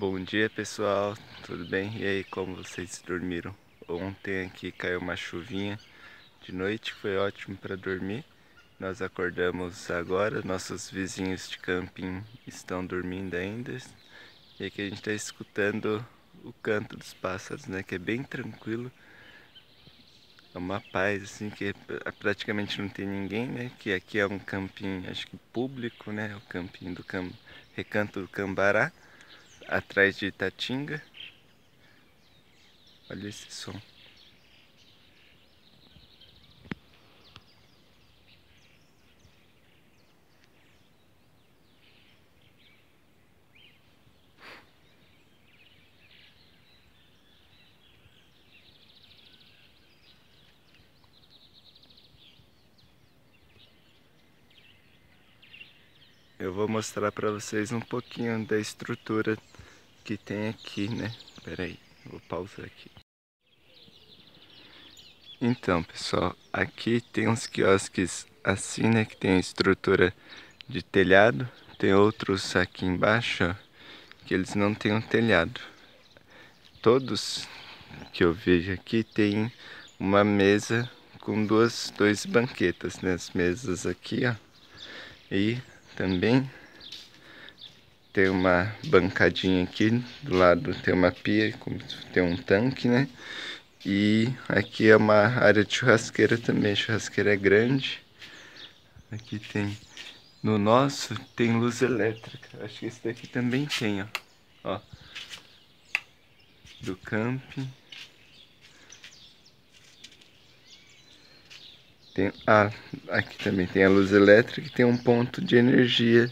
Bom dia pessoal, tudo bem? E aí, como vocês dormiram? Ontem aqui caiu uma chuvinha de noite, foi ótimo para dormir. Nós acordamos agora, nossos vizinhos de camping estão dormindo ainda. E aqui a gente está escutando o canto dos pássaros, né? Que é bem tranquilo. É uma paz, assim, que praticamente não tem ninguém, né? Que aqui é um camping, acho que público, né? O camping do Cam... Recanto do Cambará atrás de Itatinga. Olha esse som. Eu vou mostrar para vocês um pouquinho da estrutura que tem aqui, né? Pera aí, vou pausar aqui. Então, pessoal, aqui tem uns quiosques assim, né? Que tem estrutura de telhado. Tem outros aqui embaixo, ó, que eles não têm um telhado. Todos que eu vejo aqui tem uma mesa com duas, dois banquetas, né? As mesas aqui, ó. E também tem uma bancadinha aqui, do lado tem uma pia, tem um tanque, né? E aqui é uma área de churrasqueira também, a churrasqueira é grande. Aqui tem, no nosso tem luz elétrica, acho que esse daqui também tem, ó. ó do camping. Tem, ah, aqui também tem a luz elétrica e tem um ponto de energia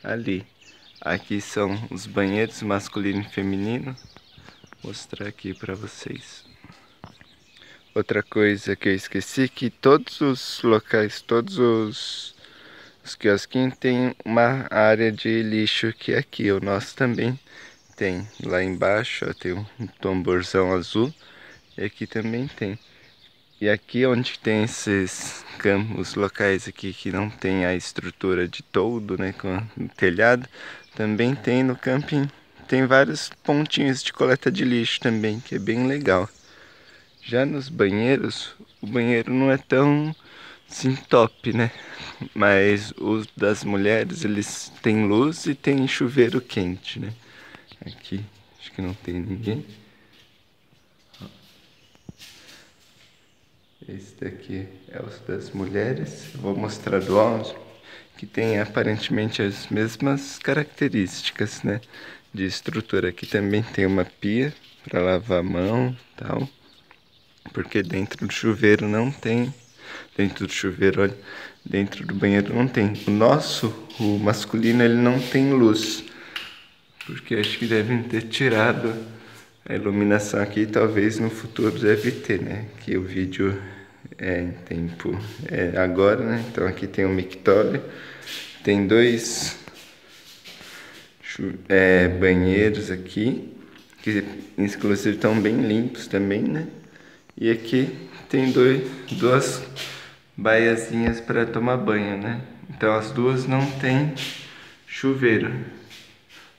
ali. Aqui são os banheiros masculino e feminino. Vou mostrar aqui para vocês. Outra coisa que eu esqueci que todos os locais, todos os, os quiosquinhos tem uma área de lixo que é aqui. O nosso também tem. Lá embaixo ó, tem um tamborzão azul e aqui também tem. E aqui onde tem esses campos, locais aqui que não tem a estrutura de todo, né, com telhado, também tem no camping, tem vários pontinhos de coleta de lixo também, que é bem legal. Já nos banheiros, o banheiro não é tão assim top, né? Mas os das mulheres, eles têm luz e tem chuveiro quente, né? Aqui, acho que não tem ninguém. Esse daqui é os das mulheres. Eu vou mostrar do homem, que tem aparentemente as mesmas características, né? De estrutura. Aqui também tem uma pia para lavar a mão tal. Porque dentro do chuveiro não tem. Dentro do chuveiro, olha, dentro do banheiro não tem. O nosso, o masculino, ele não tem luz. Porque acho que devem ter tirado a iluminação aqui. Talvez no futuro deve ter, né? Que o vídeo é em tempo é agora, né? Então aqui tem um mictório, tem dois é, banheiros aqui, que inclusive estão bem limpos também, né? E aqui tem dois, duas baiazinhas para tomar banho, né? Então as duas não tem chuveiro.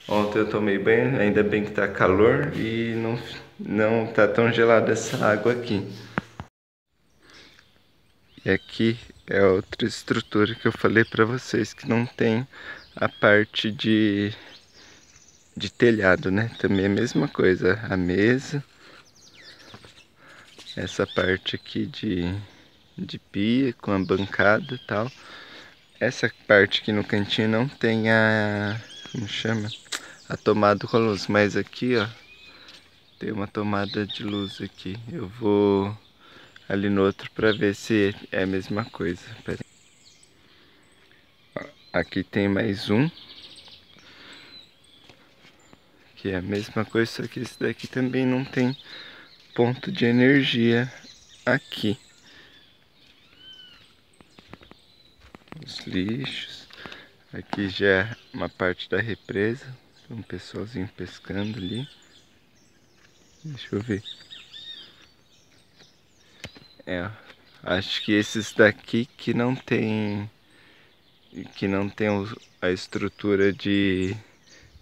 Ontem eu tomei banho, ainda bem que tá calor e não, não tá tão gelada essa água aqui. E aqui é outra estrutura que eu falei para vocês que não tem a parte de, de telhado, né? Também é a mesma coisa, a mesa, essa parte aqui de, de pia com a bancada e tal. Essa parte aqui no cantinho não tem a, como chama? A tomada com luz, mas aqui ó, tem uma tomada de luz aqui. Eu vou ali no outro para ver se é a mesma coisa. Aqui tem mais um. Que é a mesma coisa, só que esse daqui também não tem ponto de energia aqui. Os lixos. Aqui já é uma parte da represa. Um pessoalzinho pescando ali. Deixa eu ver. É, acho que esses daqui que não tem que não tem a estrutura de,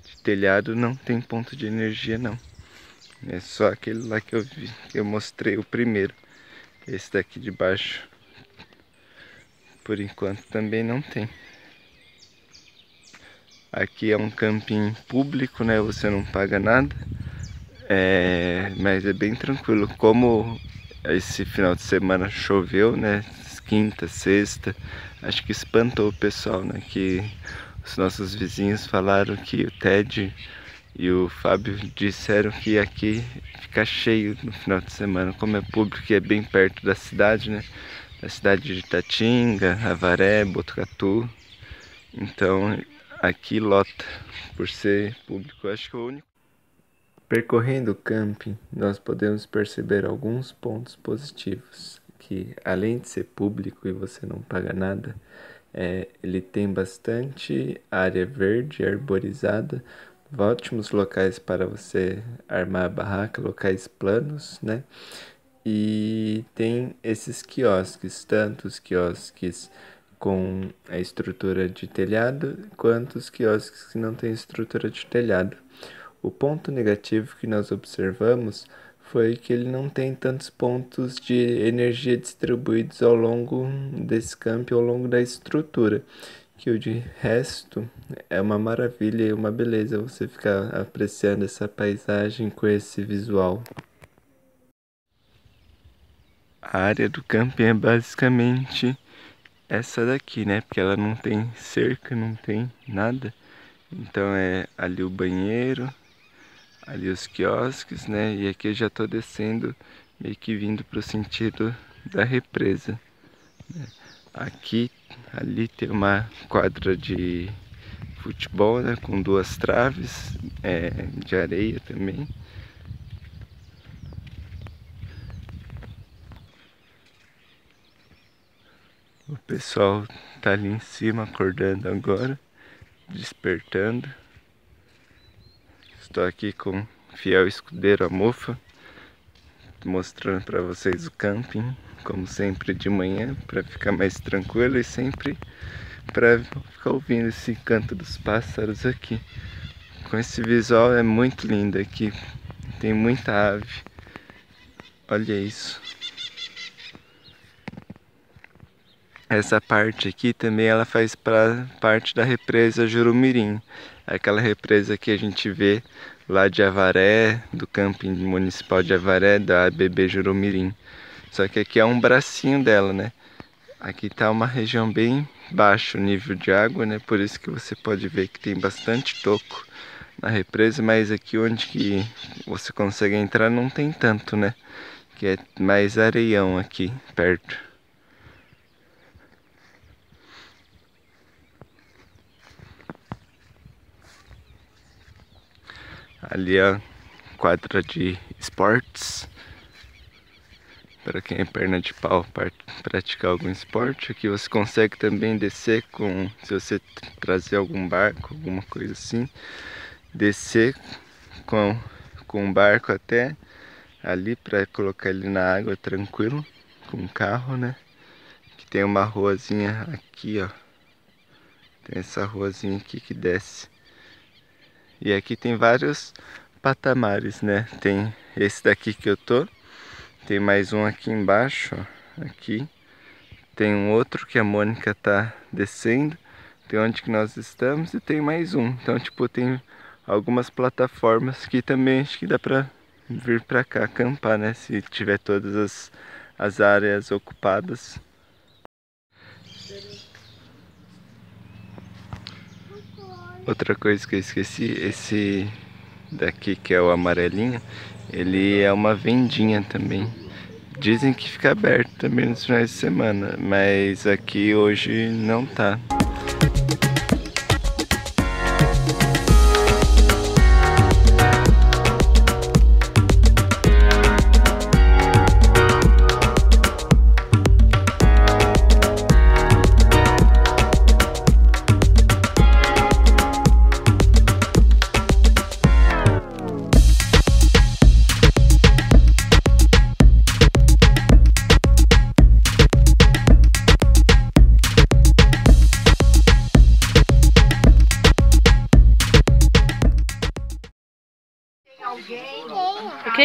de telhado não tem ponto de energia não. É só aquele lá que eu vi, que eu mostrei o primeiro. Esse daqui de baixo, por enquanto também não tem. Aqui é um camping público, né? Você não paga nada. É, mas é bem tranquilo. Como esse final de semana choveu, né? Quinta, sexta, acho que espantou o pessoal, né? Que os nossos vizinhos falaram que o Ted e o Fábio disseram que aqui fica cheio no final de semana, como é público e é bem perto da cidade, né? Da cidade de Itatinga, Avaré, Botucatu. Então aqui lota por ser público, acho que é o único. Percorrendo o camping, nós podemos perceber alguns pontos positivos, que além de ser público e você não paga nada, é, ele tem bastante área verde arborizada, ótimos locais para você armar a barraca, locais planos, né? E tem esses quiosques, tanto os quiosques com a estrutura de telhado, quanto os quiosques que não têm estrutura de telhado. O ponto negativo que nós observamos foi que ele não tem tantos pontos de energia distribuídos ao longo desse campo, ao longo da estrutura que o de resto é uma maravilha e uma beleza você ficar apreciando essa paisagem com esse visual. A área do camping é basicamente essa daqui, né? Porque ela não tem cerca, não tem nada. Então é ali o banheiro, ali os quiosques, né? E aqui eu já tô descendo, meio que vindo pro sentido da represa. Né? Aqui, ali tem uma quadra de futebol, né? Com duas traves é, de areia também. O pessoal tá ali em cima acordando agora, despertando. Estou aqui com o fiel escudeiro a mofa, mostrando para vocês o camping, como sempre de manhã, para ficar mais tranquilo e sempre para ficar ouvindo esse canto dos pássaros aqui. Com esse visual é muito lindo aqui, tem muita ave. Olha isso. Essa parte aqui também ela faz parte da represa Jurumirim, aquela represa que a gente vê lá de Avaré, do camping municipal de Avaré, da ABB Jurumirim. Só que aqui é um bracinho dela, né? Aqui tá uma região bem baixo o nível de água, né? Por isso que você pode ver que tem bastante toco na represa, mas aqui onde que você consegue entrar não tem tanto, né? Que é mais areião aqui perto. Ali a quadra de esportes. Para quem é perna de pau praticar algum esporte. Aqui você consegue também descer com. Se você trazer algum barco, alguma coisa assim. Descer com, com um barco até ali para colocar ele na água tranquilo. Com um carro, né? Que tem uma ruazinha aqui, ó. Tem essa ruazinha aqui que desce. E aqui tem vários patamares, né? Tem esse daqui que eu tô. Tem mais um aqui embaixo, ó, aqui. Tem um outro que a Mônica tá descendo. Tem onde que nós estamos e tem mais um. Então, tipo, tem algumas plataformas que também acho que dá pra vir pra cá acampar, né? Se tiver todas as, as áreas ocupadas. Outra coisa que eu esqueci, esse daqui que é o amarelinho, ele é uma vendinha também. Dizem que fica aberto também nos finais de semana, mas aqui hoje não tá.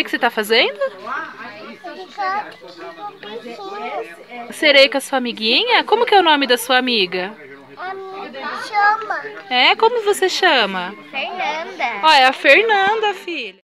Que, que você tá fazendo? Brincar com a sua amiguinha? Como que é o nome da sua amiga? Chama É, como você chama? Fernanda. É a Fernanda, filha.